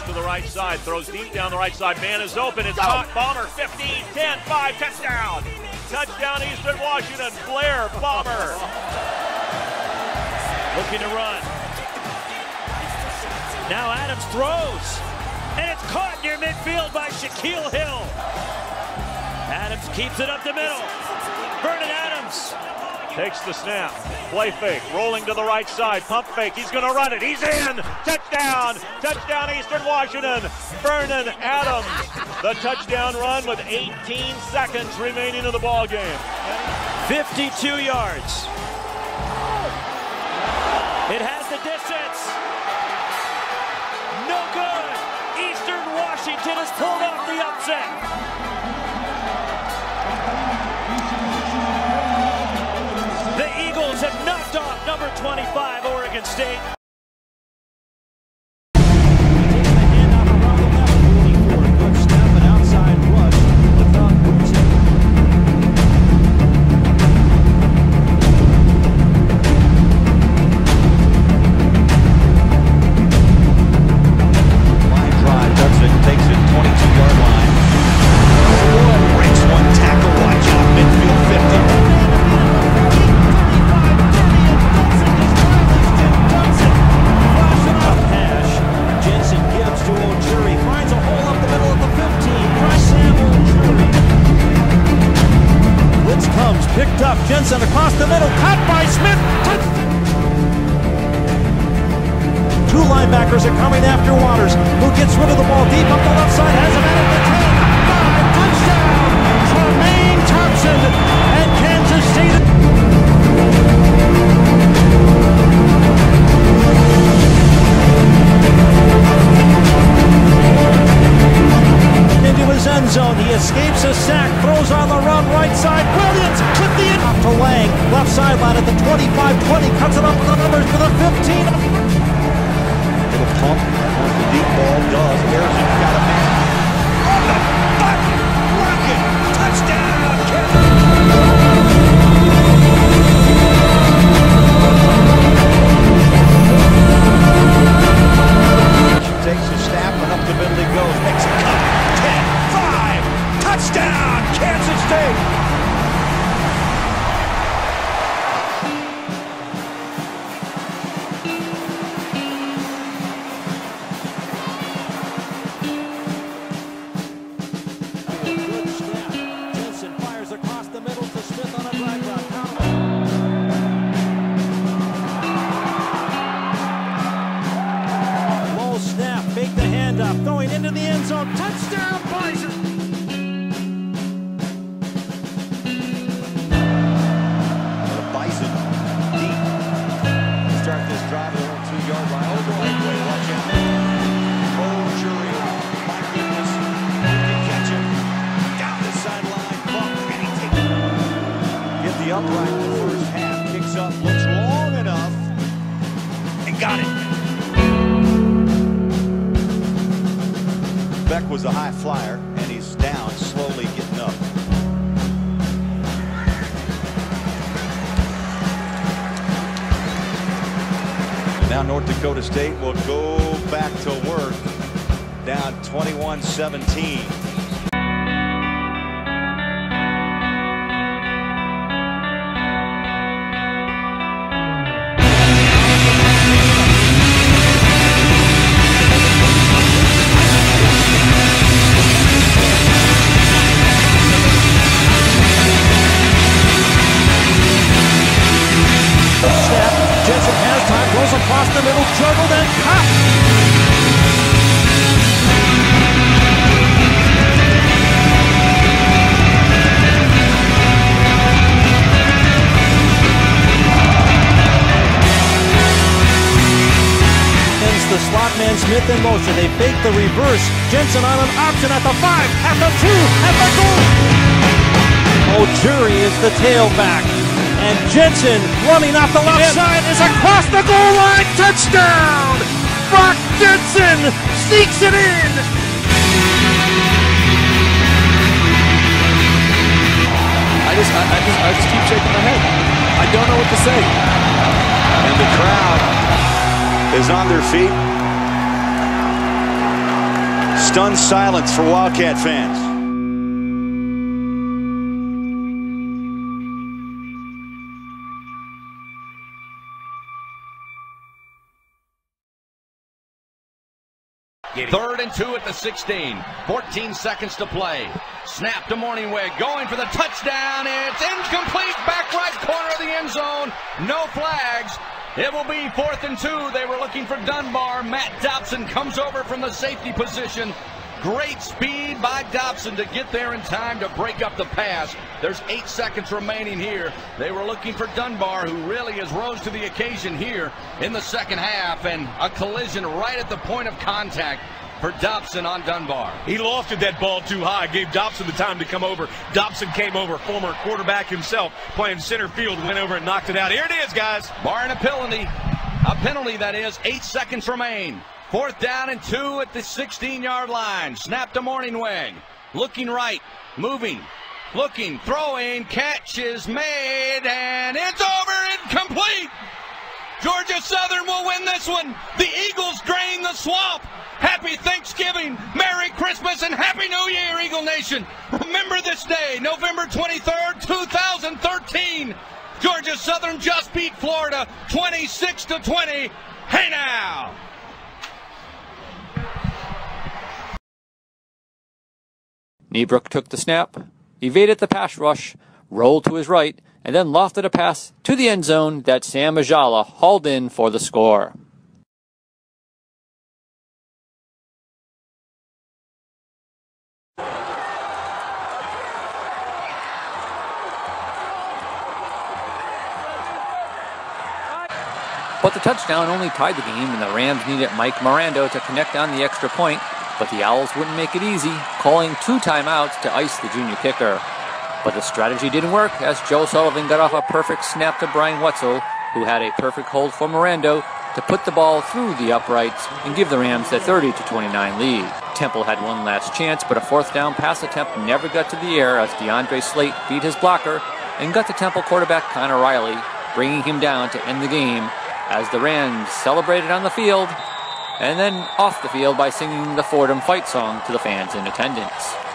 goes to the right side, throws deep down the right side. Man is open. It's caught. Bomber 15, 10, 5, touchdown. Touchdown, Eastern Washington. Blair, Bomber. Looking to run. Now Adams throws. And it's caught near midfield by Shaquille Hill. Adams keeps it up the middle. Vernon Adams Takes the snap. Play fake. Rolling to the right side. Pump fake. He's going to run it. He's in. Touchdown. Touchdown, Eastern Washington. Vernon Adams. The touchdown run with 18 seconds remaining in the ball game. 52 yards. It has the distance. No good. Eastern Washington has pulled off the upset. Number 25 Oregon State. Jensen across the middle. Caught by Smith. Two linebackers are coming after Waters, who gets rid of the ball deep up the left side. Has him of zone. He escapes a sack, throws on the run, right side. Williams with the in to Lang, left sideline at the 25-20, cuts it up to the numbers to the 15. Little pump, the deep ball, does. Harrison got a the upright in the first half. Kicks up. Looks long enough. And got it. Beck was a high flyer, and he's down, slowly getting up. Now North Dakota State will go back to work down 21-17. Across the middle, juggled and caught. The slot man Smith in motion. They fake the reverse. Jensen on an option at the five, at the two, at the goal. Ojuri is the tailback. And Jensen running off the left side is across the goal line. Touchdown! Brock Jensen sneaks it in. I just, I, I just, I just keep shaking my head. I don't know what to say. And the crowd is on their feet. Stunned silence for Wildcat fans. Third and two at the 16. 14 seconds to play. Snap to Mornhinweg. Going for the touchdown. It's incomplete. Back right corner of the end zone. No flags. It will be fourth and two. They were looking for Dunbar. Matt Dobson comes over from the safety position. Great speed by Dobson to get there in time to break up the pass. There's eight seconds remaining here. They were looking for Dunbar, who really has rose to the occasion here in the second half, and a collision right at the point of contact for Dobson on Dunbar. He lofted that ball too high, gave Dobson the time to come over. Dobson came over, former quarterback himself, playing center field, went over and knocked it out. Here it is, guys. Barring a penalty, a penalty that is, eight seconds remain. Fourth down and two at the 16 yard line. Snap to Mornhinweg. Looking right, moving, looking, throwing, catch is made, and it's over, incomplete. Georgia Southern will win this one. The Eagles drain the swamp. Happy Thanksgiving, Merry Christmas, and Happy New Year, Eagle Nation. Remember this day, November 23rd, 2013. Georgia Southern just beat Florida 26 to 20. Hey now! Nebrich took the snap, evaded the pass rush, rolled to his right, and then lofted a pass to the end zone that Sam Ajala hauled in for the score. But the touchdown only tied the game, and the Rams needed Mike Mirando to connect on the extra point, but the Owls wouldn't make it easy, calling two timeouts to ice the junior kicker. But the strategy didn't work as Joe Sullivan got off a perfect snap to Brian Wetzel, who had a perfect hold for Mirando to put the ball through the uprights and give the Rams a 30 to 29 lead. Temple had one last chance, but a fourth down pass attempt never got to the air as DeAndre Slate beat his blocker and got the Temple quarterback Connor Reilly, bringing him down to end the game as the Rams celebrated on the field and then off the field by singing the Fordham fight song to the fans in attendance.